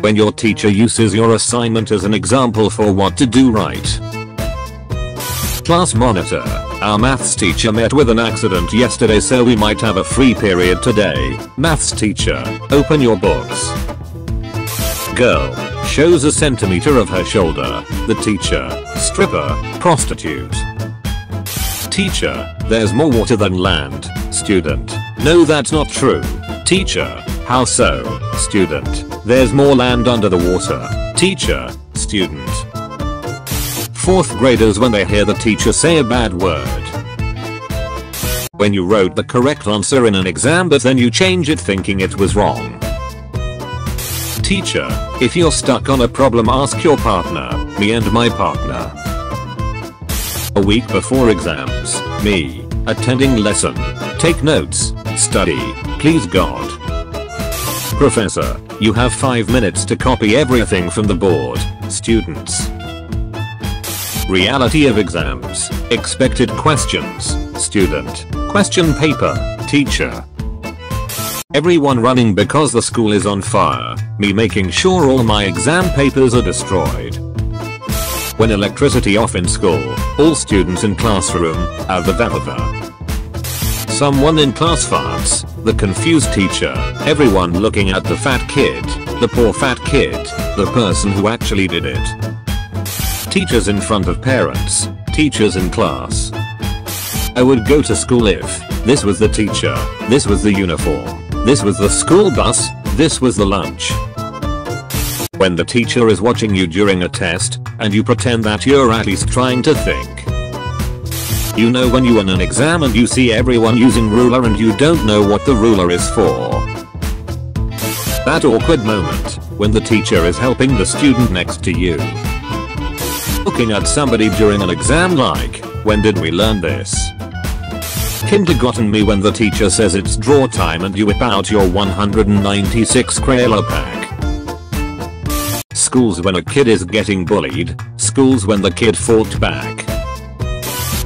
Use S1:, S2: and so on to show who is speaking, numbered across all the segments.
S1: When your teacher uses your assignment as an example for what to do right. Class monitor. Our maths teacher met with an accident yesterday so we might have a free period today. Maths teacher, open your books. Girl. Shows a centimeter of her shoulder. The teacher. Stripper. Prostitute. Teacher. There's more water than land. Student. No that's not true. Teacher. How so? Student. There's more land under the water. Teacher. Student. Fourth graders when they hear the teacher say a bad word. When you wrote the correct answer in an exam but then you change it thinking it was wrong. Teacher, if you're stuck on a problem ask your partner, me and my partner. A week before exams, me, attending lesson, take notes, study, please God. Professor, you have 5 minutes to copy everything from the board, students. Reality of exams, expected questions, student, question paper, teacher. Everyone running because the school is on fire, me making sure all my exam papers are destroyed. When electricity off in school, all students in classroom, out the Someone in class farts, the confused teacher, everyone looking at the fat kid, the poor fat kid, the person who actually did it. Teachers in front of parents, teachers in class. I would go to school if this was the teacher, this was the uniform, this was the school bus, this was the lunch. When the teacher is watching you during a test, and you pretend that you're at least trying to think. You know when you're in an exam and you see everyone using ruler and you don't know what the ruler is for. That awkward moment, when the teacher is helping the student next to you. Looking at somebody during an exam like, when did we learn this? Kindergarten me when the teacher says it's draw time and you whip out your 196 Crayola pack. Schools when a kid is getting bullied, schools when the kid fought back.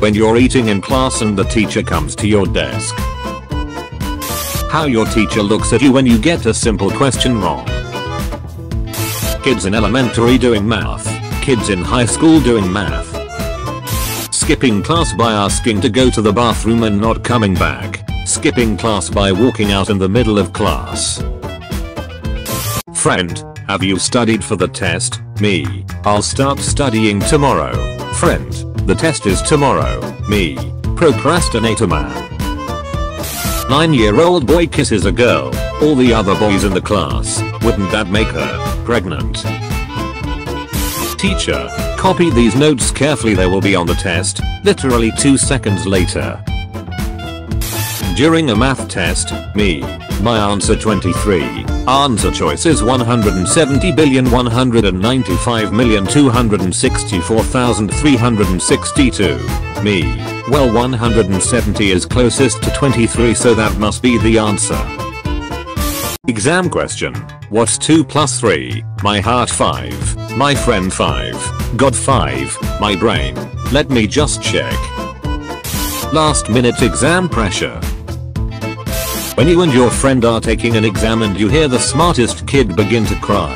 S1: When you're eating in class and the teacher comes to your desk. How your teacher looks at you when you get a simple question wrong. Kids in elementary doing math. Kids in high school doing math. Skipping class by asking to go to the bathroom and not coming back. Skipping class by walking out in the middle of class. Friend, have you studied for the test? Me. I'll start studying tomorrow. Friend. The test is tomorrow. Me. Procrastinator man. 9 year old boy kisses a girl. All the other boys in the class. Wouldn't that make her pregnant? Teacher. Copy these notes carefully they will be on the test. Literally 2 seconds later. During a math test, me. My answer 23. Answer choice is 170,195,264,362. Me. Well 170 is closest to 23 so that must be the answer. Exam question. What's 2 plus 3? My heart 5. My friend 5. God 5. My brain. Let me just check. Last minute exam pressure. When you and your friend are taking an exam and you hear the smartest kid begin to cry.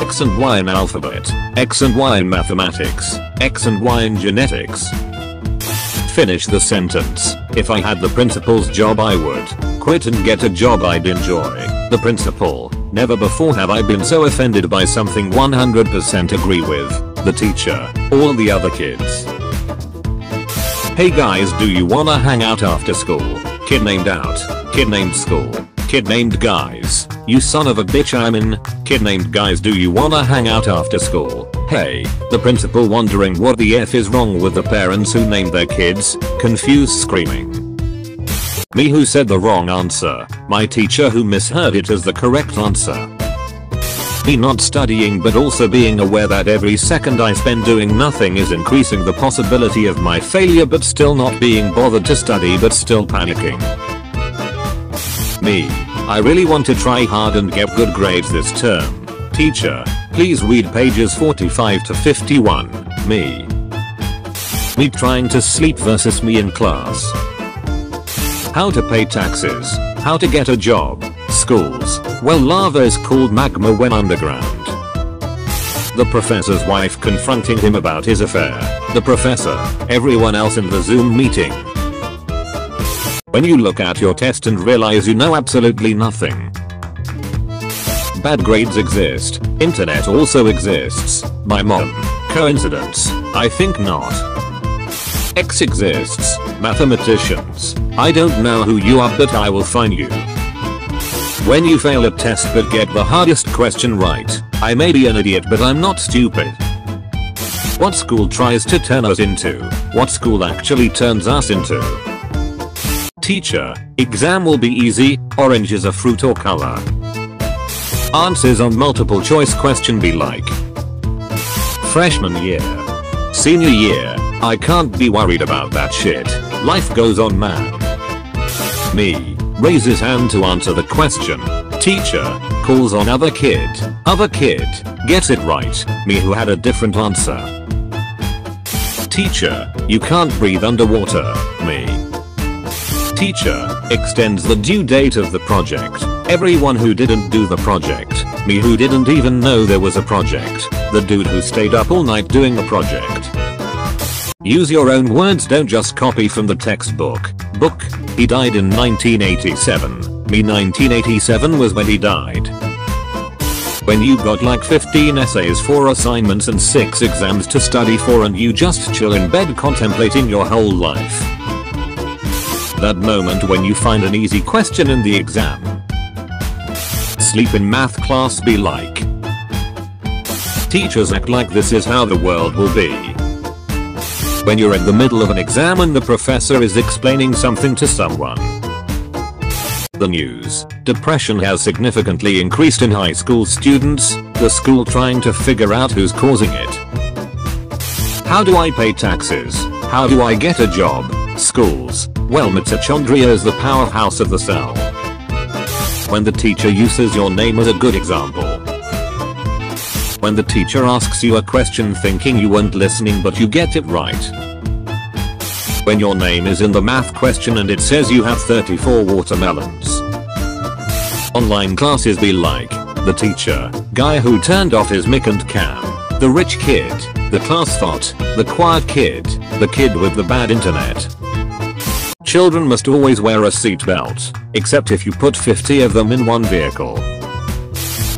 S1: X and Y in alphabet, X and Y in mathematics, X and Y in genetics. Finish the sentence. If I had the principal's job I would quit and get a job I'd enjoy. The principal. Never before have I been so offended by something 100% agree with. The teacher. All the other kids. Hey guys do you wanna hang out after school? Kid named out. Kid named school. Kid named guys. You son of a bitch I'm in. Kid named guys do you wanna hang out after school? Hey. The principal wondering what the F is wrong with the parents who named their kids. Confused screaming. Me who said the wrong answer. My teacher who misheard it as the correct answer. Me not studying but also being aware that every second I spend doing nothing is increasing the possibility of my failure but still not being bothered to study but still panicking. Me. I really want to try hard and get good grades this term. Teacher, please read pages 45 to 51. Me. Me trying to sleep versus me in class. How to pay taxes. How to get a job. Schools. Well lava is called magma when underground. The professor's wife confronting him about his affair. The professor. Everyone else in the Zoom meeting. When you look at your test and realize you know absolutely nothing. Bad grades exist. Internet also exists. My mom. Coincidence? I think not. X exists. Mathematicians. I don't know who you are but I will find you. When you fail a test but get the hardest question right, I may be an idiot but I'm not stupid. What school tries to turn us into, what school actually turns us into. Teacher, exam will be easy, orange is a fruit or color. Answers on multiple choice question be like. Freshman year. Senior year, I can't be worried about that shit. Life goes on man. Me. Raises hand to answer the question. Teacher. Calls on other kid. Other kid. Gets it right. Me who had a different answer. Teacher. You can't breathe underwater. Me. Teacher. Extends the due date of the project. Everyone who didn't do the project. Me who didn't even know there was a project. The dude who stayed up all night doing the project. Use your own words don't just copy from the textbook. Book. He died in 1987. Me 1987 was when he died. When you got like 15 essays 4 assignments and 6 exams to study for and you just chill in bed contemplating your whole life. That moment when you find an easy question in the exam sleep in math class be like? Teachers act like this is how the world will be. When you're in the middle of an exam and the professor is explaining something to someone. The news. Depression has significantly increased in high school students, the school trying to figure out who's causing it. How do I pay taxes? How do I get a job? Schools. Well Mitochondria is the powerhouse of the cell when the teacher uses your name as a good example. When the teacher asks you a question thinking you weren't listening but you get it right. When your name is in the math question and it says you have 34 watermelons. Online classes be like, the teacher, guy who turned off his mic and cam, the rich kid, the class thought, the quiet kid, the kid with the bad internet, Children must always wear a seatbelt, except if you put 50 of them in one vehicle.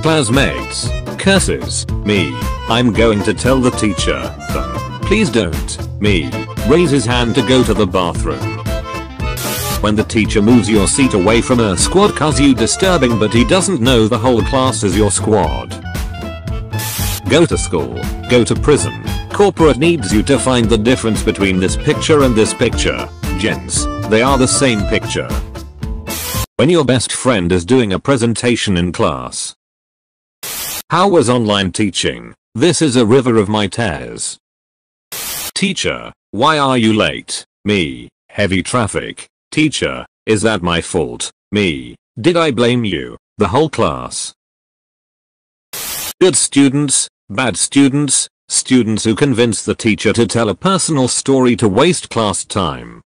S1: Classmates. Curses. Me. I'm going to tell the teacher. Them. Please don't. Me. Raise his hand to go to the bathroom. When the teacher moves your seat away from a squad cause you disturbing but he doesn't know the whole class is your squad. Go to school. Go to prison. Corporate needs you to find the difference between this picture and this picture. Gents, they are the same picture. When your best friend is doing a presentation in class. How was online teaching? This is a river of my tears. Teacher, why are you late? Me, heavy traffic. Teacher, is that my fault? Me, did I blame you? The whole class. Good students, bad students, students who convince the teacher to tell a personal story to waste class time.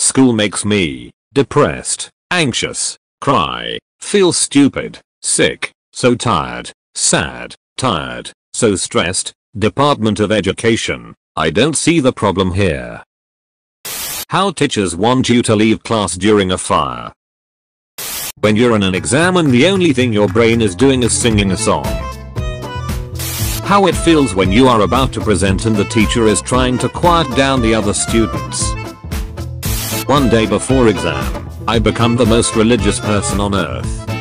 S1: School makes me depressed, anxious, cry, feel stupid, sick, so tired, sad, tired, so stressed, Department of Education, I don't see the problem here. How teachers want you to leave class during a fire. When you're in an exam and the only thing your brain is doing is singing a song. How it feels when you are about to present and the teacher is trying to quiet down the other students. One day before exam, I become the most religious person on earth.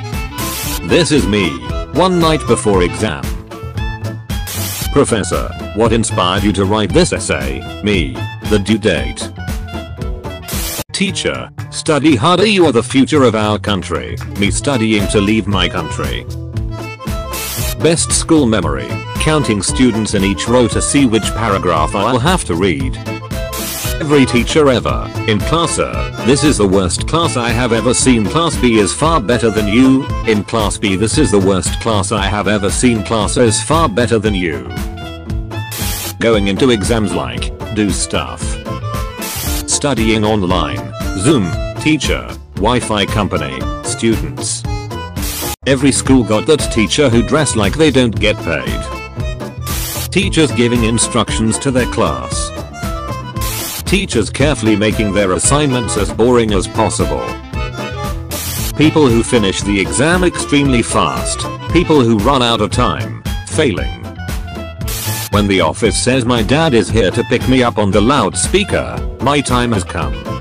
S1: This is me, one night before exam. Professor, what inspired you to write this essay? Me, the due date. Teacher, study harder you are the future of our country, me studying to leave my country. Best school memory, counting students in each row to see which paragraph I'll have to read. Every teacher ever. In class A, this is the worst class I have ever seen. Class B is far better than you. In class B this is the worst class I have ever seen. Class A is far better than you. Going into exams like, do stuff. Studying online, Zoom, teacher, Wi-Fi company, students. Every school got that teacher who dress like they don't get paid. Teachers giving instructions to their class. Teachers carefully making their assignments as boring as possible. People who finish the exam extremely fast. People who run out of time, failing. When the office says my dad is here to pick me up on the loudspeaker, my time has come.